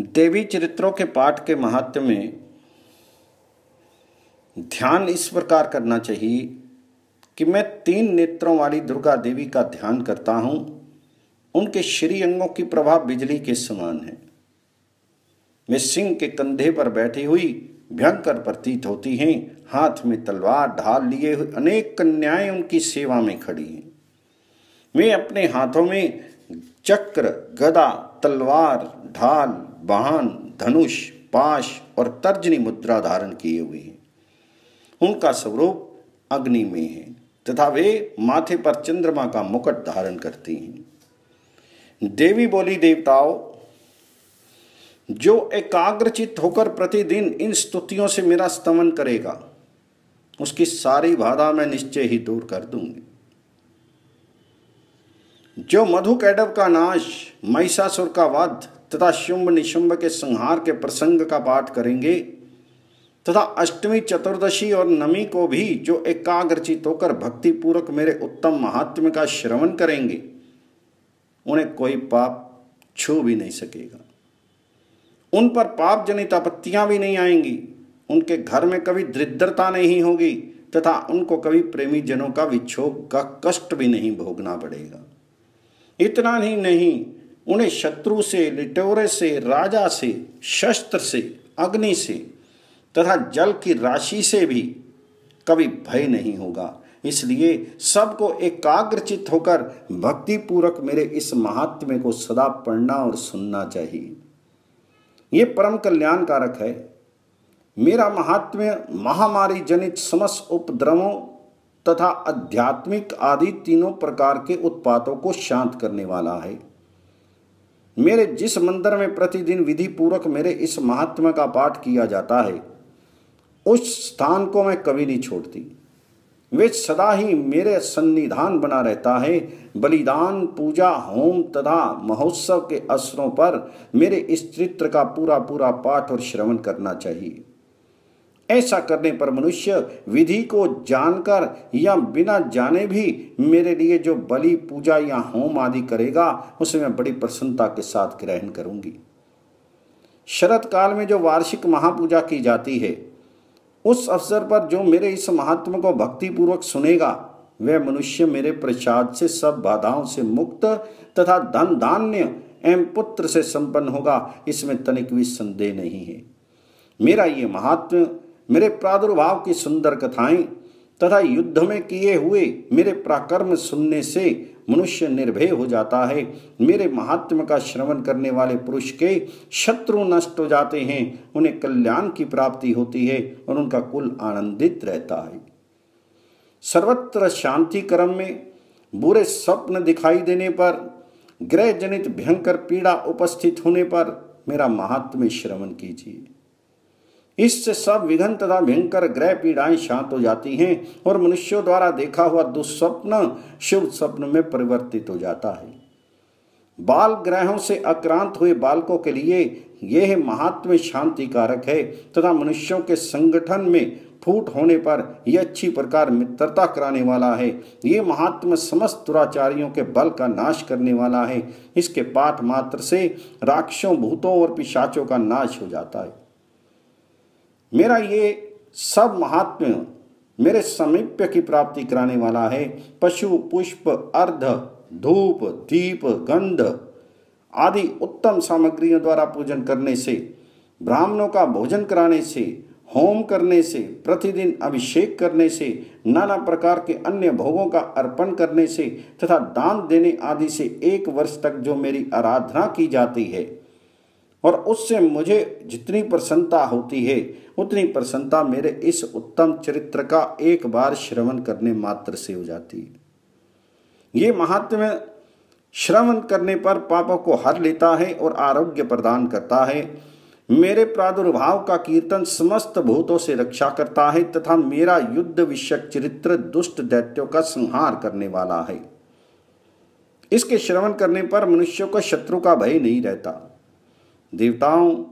देवी चरित्रों के पाठ के महत्व में ध्यान इस प्रकार करना चाहिए कि मैं तीन नेत्रों वाली दुर्गा देवी का ध्यान करता हूँ। उनके श्री अंगों की प्रभाव बिजली के समान है। वे सिंह के कंधे पर बैठी हुई भयंकर प्रतीत होती हैं। हाथ में तलवार ढाल लिए हुए अनेक कन्याएँ उनकी सेवा में खड़ी हैं। वे अपने हाथों में चक्र, गदा तलवार, ढाल वाहन धनुष, पाश और तर्जनी मुद्रा धारण किए हुए हैं। उनका स्वरूप अग्नि में है तथा वे माथे पर चंद्रमा का मुकुट धारण करती हैं। देवी बोली, देवताओं, जो एकाग्रचित होकर प्रतिदिन इन स्तुतियों से मेरा स्तमन करेगा, उसकी सारी बाधा मैं निश्चय ही दूर कर दूँगी। जो मधु कैडव का नाश, महिषासुर का वध तथा शुंभ निशुंभ के संहार के प्रसंग का पाठ करेंगे, तथा अष्टमी चतुर्दशी और नमी को भी जो एकाग्रचित होकर भक्ति पूर्वक मेरे उत्तम महात्म्य का श्रवण करेंगे, उन्हें कोई पाप छू भी नहीं सकेगा। उन पर पाप जनित आपत्तियाँ भी नहीं आएँगी, उनके घर में कभी दरिद्रता नहीं होगी, तथा उनको कभी प्रेमी जनों का विक्षोभ का कष्ट भी नहीं भोगना पड़ेगा। इतना ही नहीं। उन्हें शत्रु से, लिटोरे से, राजा से, शस्त्र से, अग्नि से, तथा जल की राशि से भी कभी भय नहीं होगा। इसलिए सबको एकाग्रचित होकर भक्ति पूर्वक मेरे इस महात्म्य को सदा पढ़ना और सुनना चाहिए। ये परम कल्याण कारक है। मेरा महात्म्य, महामारी जनित समस्त उपद्रवों तथा आध्यात्मिक आदि तीनों प्रकार के उत्पातों को शांत करने वाला है। मेरे जिस मंदिर में प्रतिदिन विधि पूर्वक मेरे इस महात्मा का पाठ किया जाता है, उस स्थान को मैं कभी नहीं छोड़ती। वे सदा ही मेरे सन्निधान बना रहता है। बलिदान, पूजा, होम तथा महोत्सव के असरों पर मेरे इस चित्र का पूरा पूरा पाठ और श्रवण करना चाहिए। ऐसा करने पर मनुष्य विधि को जानकर या बिना जाने भी मेरे लिए जो बलि, पूजा या होम आदि करेगा, उसे मैं बड़ी प्रसन्नता के साथ ग्रहण करूँगी। शरत काल में जो वार्षिक महापूजा की जाती है, उस अवसर पर जो मेरे इस महात्मा को भक्ति पूर्वक सुनेगा, वह मनुष्य मेरे प्रसाद से सब बाधाओं से मुक्त तथा धन धान्य एवं पुत्र से संपन्न होगा, इसमें तनिक भी संदेह नहीं है। मेरा ये महात्म मेरे प्रादुर्भाव की सुंदर कथाएँ तथा युद्ध में किए हुए मेरे प्राकर्म सुनने से मनुष्य निर्भय हो जाता है। मेरे महात्म का श्रवण करने वाले पुरुष के शत्रु नष्ट हो जाते हैं, उन्हें कल्याण की प्राप्ति होती है और उनका कुल आनंदित रहता है। सर्वत्र शांति क्रम में बुरे स्वप्न दिखाई देने पर, ग्रह जनित भयंकर पीड़ा उपस्थित होने पर मेरा महात्म्य श्रवण कीजिए। इससे सब विघन तथा भयंकर ग्रह पीड़ाएँ शांत हो जाती हैं और मनुष्यों द्वारा देखा हुआ दुस्वप्न शुभ स्वप्न में परिवर्तित हो जाता है। बाल ग्रहों से आक्रांत हुए बालकों के लिए यह महात्म शांति कारक है तथा मनुष्यों के संगठन में फूट होने पर यह अच्छी प्रकार मित्रता कराने वाला है। ये महात्म समस्त दुराचारियों के बल का नाश करने वाला है। इसके पाठ मात्र से राक्षों भूतों और पिशाचों का नाश हो जाता है। मेरा ये सब महात्म्य मेरे समीप्य की प्राप्ति कराने वाला है। पशु, पुष्प, अर्ध, धूप, दीप, गंध आदि उत्तम सामग्रियों द्वारा पूजन करने से, ब्राह्मणों का भोजन कराने से, होम करने से, प्रतिदिन अभिषेक करने से, नाना प्रकार के अन्य भोगों का अर्पण करने से तथा दान देने आदि से एक वर्ष तक जो मेरी आराधना की जाती है। और उससे मुझे जितनी प्रसन्नता होती है, उतनी प्रसन्नता मेरे इस उत्तम चरित्र का एक बार श्रवण करने मात्र से हो जाती है। ये महात्म्य श्रवण करने पर पापों को हर लेता है और आरोग्य प्रदान करता है। मेरे प्रादुर्भाव का कीर्तन समस्त भूतों से रक्षा करता है तथा मेरा युद्ध विषयक चरित्र दुष्ट दैत्यों का संहार करने वाला है। इसके श्रवण करने पर मनुष्यों को शत्रु का भय नहीं रहता। देवताओं,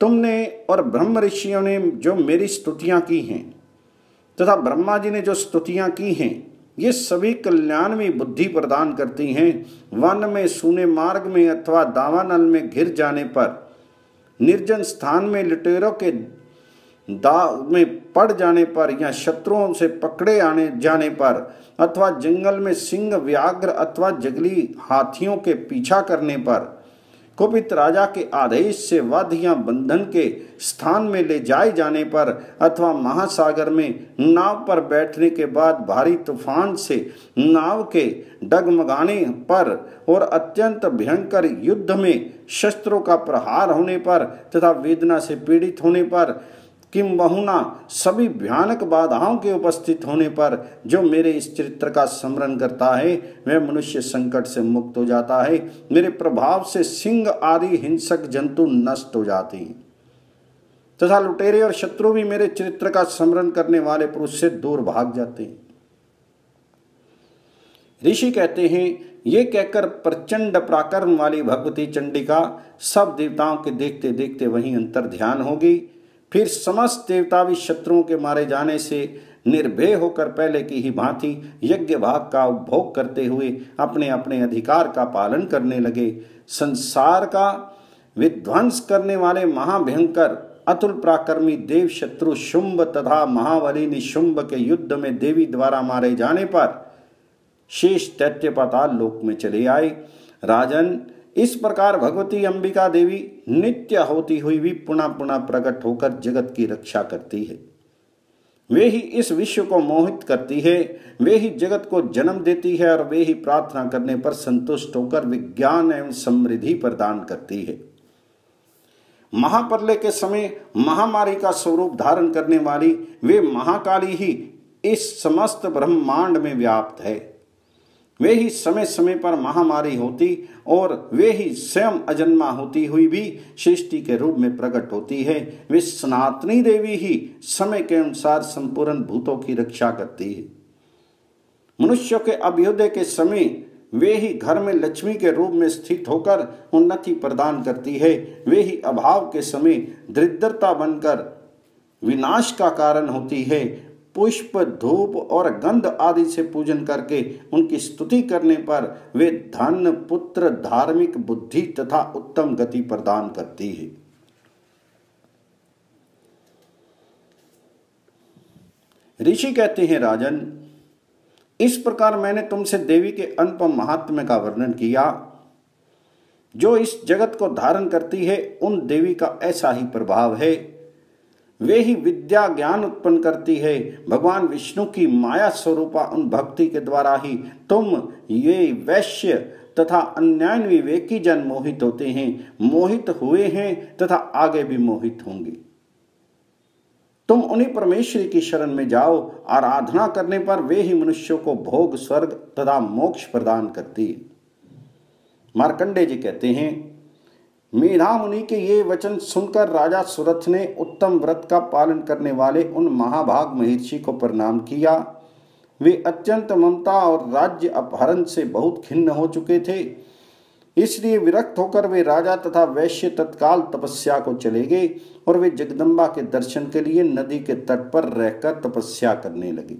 तुमने और ब्रह्म ऋषियों ने जो मेरी स्तुतियाँ की हैं, तथा ब्रह्मा जी ने जो स्तुतियाँ की हैं, ये सभी कल्याण में बुद्धि प्रदान करती हैं, वन में, सूने मार्ग में अथवा दावानल में घिर जाने पर। निर्जन स्थान में लुटेरों के दाव में पड़ जाने पर या शत्रुओं से पकड़े आने, जाने पर, अथवा जंगल में सिंह, व्याघ्र अथवा जंगली हाथियों के पीछा करने पर कुपित राजा के आदेश से वध या बंधन के स्थान में ले जाए जाने पर अथवा महासागर में नाव पर बैठने के बाद भारी तूफ़ान से नाव के डगमगाने पर और अत्यंत भयंकर युद्ध में शस्त्रों का प्रहार होने पर तथा वेदना से पीड़ित होने पर किम बहुना, सभी भयानक बाधाओं के उपस्थित होने पर जो मेरे इस चरित्र का स्मरण करता है, वह मनुष्य संकट से मुक्त हो जाता है, मेरे प्रभाव से सिंह आदि हिंसक जंतु नष्ट हो जाते हैं। तथा लुटेरे और शत्रु भी मेरे चरित्र का स्मरण करने वाले पुरुष से दूर भाग जाते हैं। ऋषि कहते हैं, ये कहकर प्रचंड प्राकर्म वाली भगवती चंडिका सब देवताओं के देखते देखते वहीं अंतर ध्यान होगी फिर समस्त देवता भी शत्रुओं के मारे जाने से निर्भय होकर पहले की ही भांति यज्ञ भाग का उपभोग करते हुए अपने अपने अधिकार का पालन करने लगे। संसार का विध्वंस करने वाले महाभयंकर, अतुल प्राक्रमी देव शत्रु शुंभ तथा महावली निशुंभ के युद्ध में देवी द्वारा मारे जाने पर शेष तैत्य पाताल लोक में चले आए। राजन इस प्रकार भगवती अंबिका देवी नित्य होती हुई भी पुनः पुनः प्रकट होकर जगत की रक्षा करती है। वे ही इस विश्व को मोहित करती है, वे ही जगत को जन्म देती है और वे ही प्रार्थना करने पर संतुष्ट होकर विज्ञान एवं समृद्धि प्रदान करती है। महाप्रलय के समय महामारी का स्वरूप धारण करने वाली वे महाकाली ही इस समस्त ब्रह्मांड में व्याप्त है। वे ही समय समय पर महामारी होती और वे ही स्वयं अजन्मा होती हुई भी सृष्टि के रूप में प्रकट होती है। वे सनातनी देवी ही समय के अनुसार संपूर्ण भूतों की रक्षा करती है। मनुष्यों के अभ्युदय के समय वे ही घर में लक्ष्मी के रूप में स्थित होकर उन्नति प्रदान करती है। वे ही अभाव के समय दरिद्रता बनकर विनाश का कारण होती है। पुष्प, धूप और गंध आदि से पूजन करके उनकी स्तुति करने पर वे धन, पुत्र, धार्मिक बुद्धि तथा उत्तम गति प्रदान करती है। ऋषि कहते हैं, राजन, इस प्रकार मैंने तुमसे देवी के अनुपम महात्म्य का वर्णन किया। जो इस जगत को धारण करती है, उन देवी का ऐसा ही प्रभाव है। वे ही विद्या ज्ञान उत्पन्न करती है। भगवान विष्णु की माया स्वरूपा उन भक्ति के द्वारा ही तुम ये वैश्य तथा अन्याय विवेकी जन मोहित होते हैं। मोहित हुए हैं तथा आगे भी मोहित होंगे। तुम उन्हीं परमेश्वरी की शरण में जाओ। आराधना करने पर वे ही मनुष्यों को भोग, स्वर्ग तथा मोक्ष प्रदान करती है। मार्कंडे जी कहते हैं मेधा मुनि के ये वचन सुनकर राजा सुरथ ने उत्तम व्रत का पालन करने वाले उन महाभाग महर्षि को प्रणाम किया। वे अत्यंत ममता और राज्य अपहरण से बहुत खिन्न हो चुके थे। इसलिए विरक्त होकर वे राजा तथा वैश्य तत्काल तपस्या को चले गए और वे जगदम्बा के दर्शन के लिए नदी के तट पर रहकर तपस्या करने लगे।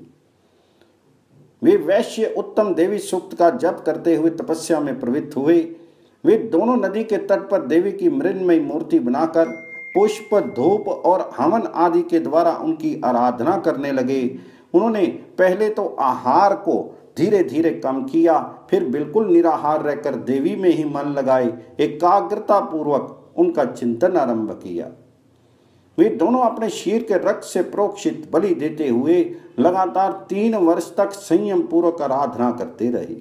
वे वैश्य उत्तम देवी सूक्त का जप करते हुए तपस्या में प्रवृत्त हुए। वे दोनों नदी के तट पर देवी की मृणमयी मूर्ति बनाकर पुष्प, धूप और हवन आदि के द्वारा उनकी आराधना करने लगे। उन्होंने पहले तो आहार को धीरे धीरे कम किया, फिर बिल्कुल निराहार रहकर देवी में ही मन लगाए एकाग्रता पूर्वक उनका चिंतन आरंभ किया। वे दोनों अपने शीर के रक्त से प्रोक्षित बलि देते हुए लगातार तीन वर्ष तक संयम पूर्वक आराधना करते रहे।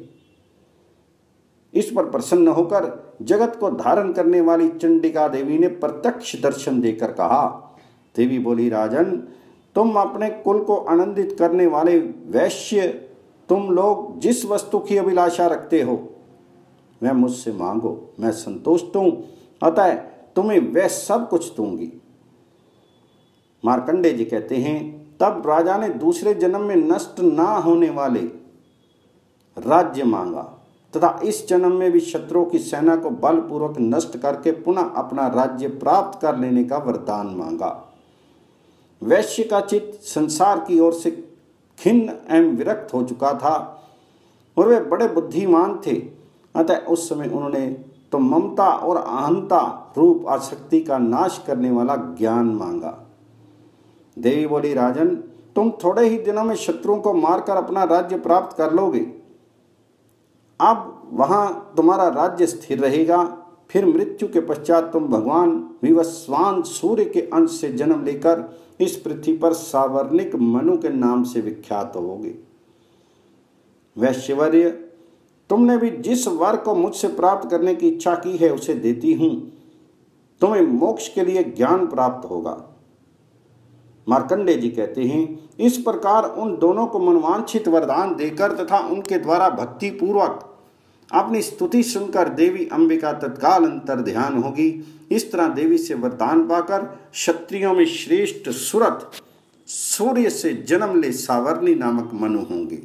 इस पर प्रसन्न होकर जगत को धारण करने वाली चंडिका देवी ने प्रत्यक्ष दर्शन देकर कहा, देवी बोली, राजन, तुम अपने कुल को आनंदित करने वाले वैश्य, तुम लोग जिस वस्तु की अभिलाषा रखते हो, वह मुझसे मांगो, मैं संतुष्ट हूँ, अतः तुम्हें वह सब कुछ दूँगी। मार्कंडे जी कहते हैं, तब राजा ने दूसरे जन्म में नष्ट ना होने वाले राज्य मांगा। तथा इस जन्म में भी शत्रुओं की सेना को बलपूर्वक नष्ट करके पुनः अपना राज्य प्राप्त कर लेने का वरदान मांगा। वैश्य का चित्त संसार की ओर से खिन्न एवं विरक्त हो चुका था और वे बड़े बुद्धिमान थे। अतः उस समय उन्होंने तो ममता और अहंता रूप आसक्ति का नाश करने वाला ज्ञान मांगा। देवी बोली, राजन, तुम थोड़े ही दिनों में शत्रुओं को मारकर अपना राज्य प्राप्त कर लोगे। अब वहाँ तुम्हारा राज्य स्थिर रहेगा। फिर मृत्यु के पश्चात तुम भगवान विवस्वान सूर्य के अंश से जन्म लेकर इस पृथ्वी पर सावर्णिक मनु के नाम से विख्यात होगे। वैश्यवर्य, तुमने भी जिस वर को मुझसे प्राप्त करने की इच्छा की है, उसे देती हूँ। तुम्हें मोक्ष के लिए ज्ञान प्राप्त होगा। मार्कंडे जी कहते हैं, इस प्रकार उन दोनों को मनवांछित वरदान देकर तथा उनके द्वारा भक्ति पूर्वक अपनी स्तुति सुनकर देवी अंबिका तत्काल अंतर ध्यान होगी। इस तरह देवी से वरदान पाकर क्षत्रियो में श्रेष्ठ सुरत, सूर्य से जन्म ले सावरणी नामक मनु होंगे।